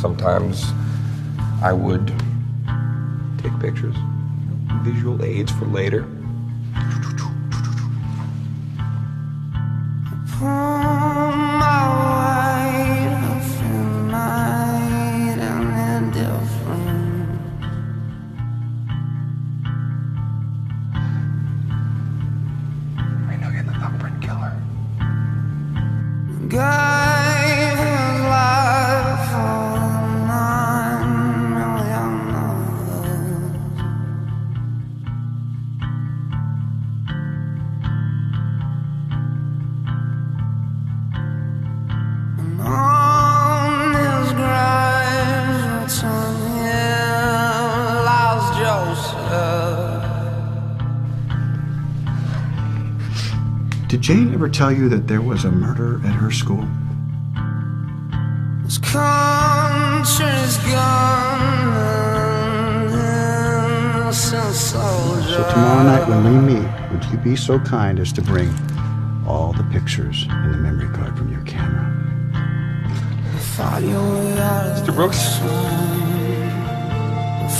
sometimes I would take pictures, visual aids for later. I Did Jane ever tell you that there was a murder at her school? This country's gone and. So tomorrow night when we meet, would you be so kind as to bring all the pictures and the memory card from your camera? Fight your way out of Mr. Brooks? this one.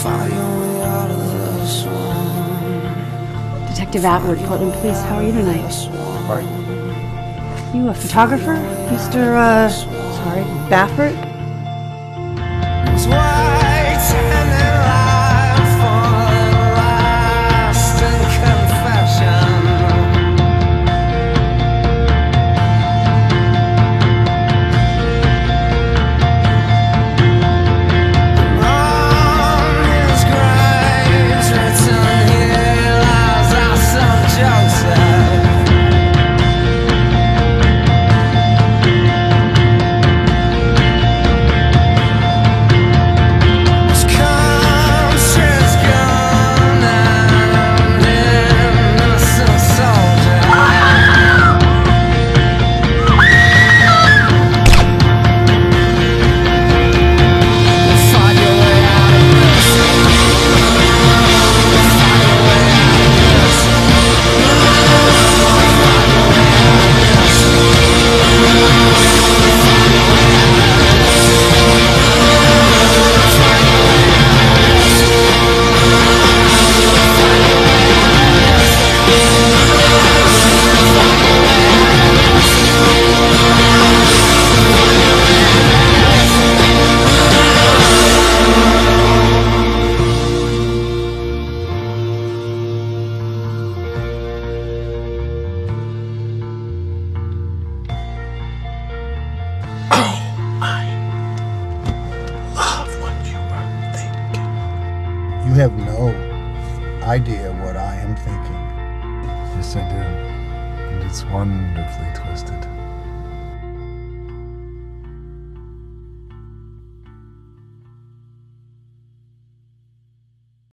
Fight your way out of this one. Detective Atwood, Portland Police, how are you tonight? You a photographer? Mr. uh, sorry, Baffert? Have no idea what I am thinking. Yes, I do. And it's wonderfully twisted.